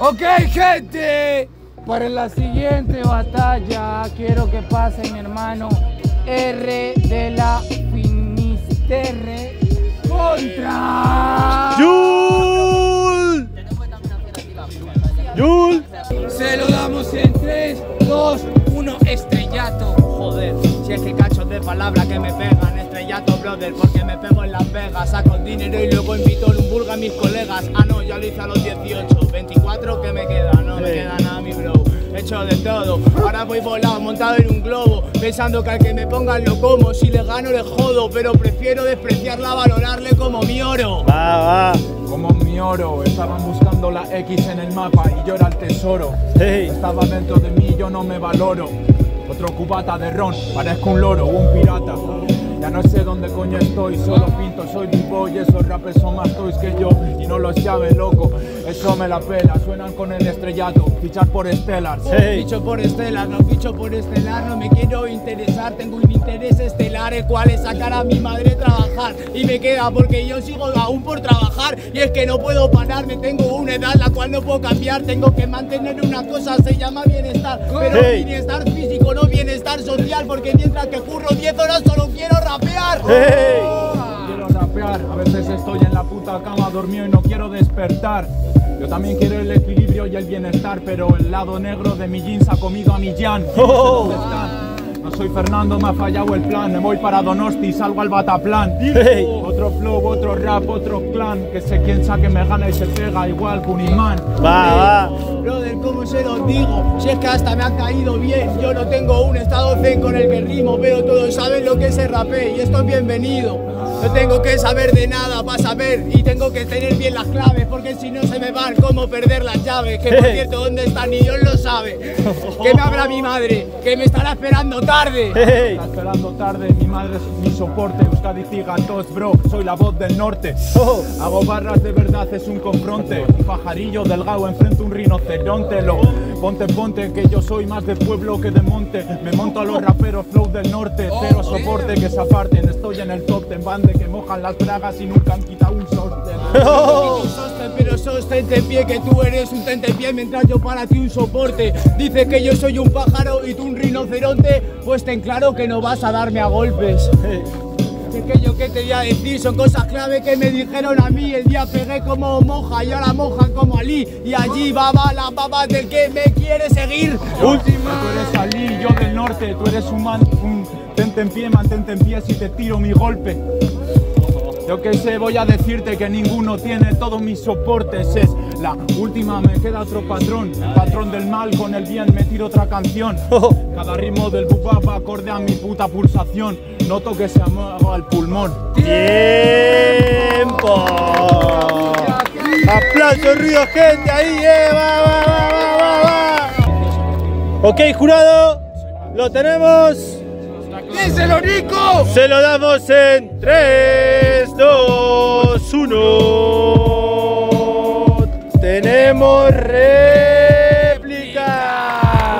Ok, gente. Para la siguiente batalla quiero que pase mi hermano R de la Finisterre contra ¡Yul! ¡Yul! Se lo damos en 3, 2, 1, estrellato. Joder, si es que cachos de palabra que me pegan, estrellato brother, porque me pego en Las Vegas, saco el dinero y luego invito en un burga a mis colegas. Ah no, ya lo hice a los 18, 24 que me queda, no me queda nada mi bro. He hecho de todo, ahora voy volado, montado en un globo, pensando que al que me pongan lo como, si le gano le jodo, pero prefiero despreciarla, valorarle como mi oro. Va, va. Como mi oro, estaban buscando la X en el mapa y yo era el tesoro. Hey. Estaba dentro de mí, yo no me valoro. Otro cubata de ron, parezco un loro o un pirata. Ya no sé dónde coño estoy, solo pinto, soy b-boy, esos rappers son más toys que yo y no los llave loco, eso me la pela, suenan con el estrellato, fichar por Stellar. Hey. Ficho por estelar, no ficho por estelar, no me quiero interesar, tengo un interés estelar, el cual es sacar a mi madre a trabajar. Y me queda porque yo sigo aún por trabajar, y es que no puedo pararme, tengo una edad la cual no puedo cambiar, tengo que mantener una cosa, se llama bienestar, pero Hey. bienestar físico, no bienestar social, porque mientras que curro 10 horas solo quiero rapear. Hey. Quiero rapear, a veces estoy en la puta cama dormido y no quiero despertar. Yo también quiero el equilibrio y el bienestar, pero el lado negro de mi jeans ha comido a mi Jan. Yo no sé Oh. No soy Fernando, me ha fallado el plan. Me voy para Donosti y salgo al Bataplan. Hey. Otro flow, otro rap, otro clan. Que sé quién saque me gana y se pega igual que un imán. Va, va. Brother, ¿cómo se los digo? Si es que hasta me ha caído bien. Yo no tengo un estado zen con el que rimo, pero todos saben lo que es el rapé y esto es bienvenido. No tengo que saber de nada para saber y tengo que tener bien las claves porque si no se me van como perder las llaves. Que por cierto, ¿dónde están? Ni Dios lo sabe. Que me abra mi madre, que me estará esperando tarde. Hey. Está esperando tarde, mi madre es mi soporte. Euskadi Gigantos, bro, soy la voz del norte. Oh. Hago barras de verdad, es un confronte. Un pajarillo delgado enfrente a un rinoceronte. Lo, ponte, ponte, que yo soy más de pueblo que de monte. Me monto a los raperos, flow del norte. Cero soporte, que se aparten. Estoy en el top ten bande que mojan las bragas y nunca han quitado un sostén. Oh. Pero sostente pie que tú eres un tentepié mientras yo para ti un soporte. Dice que yo soy un pájaro y tú un rinoceronte, pues ten claro que no vas a darme a golpes. Que aquello que te voy a decir son cosas clave que me dijeron a mí. El día pegué como moja y ahora mojan como Ali. Y allí baba la baba del que me quiere seguir. Última. Tú eres Ali, yo del norte. Tú eres un man, un tente en pie, mantente en pie si te tiro mi golpe. Yo que sé, voy a decirte que ninguno tiene todos mis soportes. Es la última, me queda otro patrón. Patrón del mal con el bien, me tiro otra canción. Cada ritmo del bubá va acorde a mi puta pulsación. Noto que se amaga el pulmón. ¡Tiempo! ¡Aplausos, ruido, gente! ¡Ahí, eh! ¡Va, va, va, va, va, va! Ok, jurado, lo tenemos. ¡Díselo, Nico! Se lo damos en 3, 2, 1. Tenemos réplica.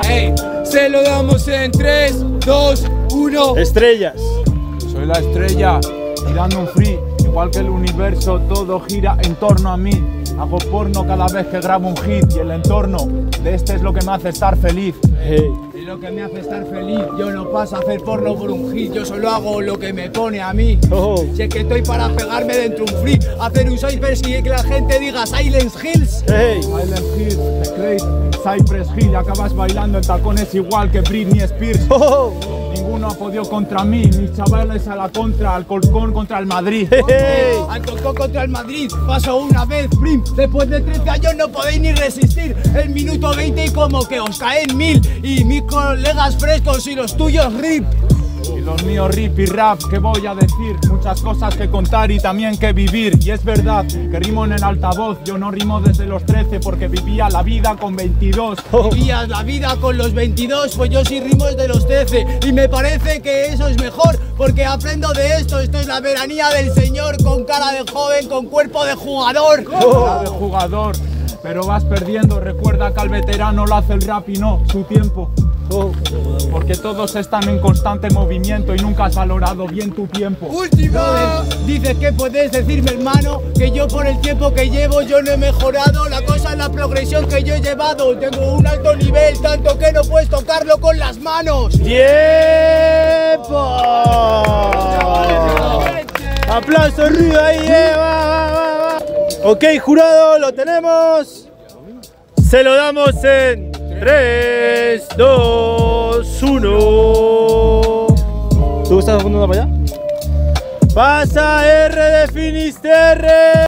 Ey, se lo damos en 3, 2, 1. Estrellas. Soy la estrella y dando un free. Igual que el universo, todo gira en torno a mí. Hago porno cada vez que grabo un hit y el entorno de este es lo que me hace estar feliz. Hey. Lo que me hace estar feliz, yo no paso a hacer porno por un hit, yo solo hago lo que me pone a mí. Oh. Si es que estoy para pegarme dentro un free, hacer un cyber y que la gente diga Silence Hills. Hey. Silent Hill, The Crate, Cypress Hill, acabas bailando en tacones igual que Britney Spears. Oh. Ninguno ha podido contra mí, mis chavales a la contra, al colcón contra el Madrid. Hey. Al Tocó contra el Madrid, paso una vez, prim. Después de 13 años no podéis ni resistir. El minuto 20 y como que os caen mil. Y mis colegas frescos y los tuyos rip. Y los míos rip y rap, ¿qué voy a decir? Muchas cosas que contar y también que vivir. Y es verdad que rimo en el altavoz, yo no rimo desde los 13 porque vivía la vida con 22. Vivías la vida con los 22, pues yo sí rimo de los 13. Y me parece que eso es mejor, porque aprendo de esto. Esto es la veranía del señor, con cara de joven, con cuerpo de jugador. Cara de jugador, pero vas perdiendo. Recuerda que al veterano lo hace el rap y no su tiempo. Porque todos están en constante movimiento y nunca has valorado bien tu tiempo. Última. Dices que puedes decirme, hermano, que yo por el tiempo que llevo yo no he mejorado. La cosa es la progresión que yo he llevado. Tengo un alto nivel, tanto que no puedes tocarlo con las manos. ¡Tiempo! Aplauso, ruido ahí, eh, va, va, va, va. Ok, jurado, lo tenemos. Se lo damos en 3, 2, 1. ¿Tú estás apuntando para allá? Pasa R de Finisterre.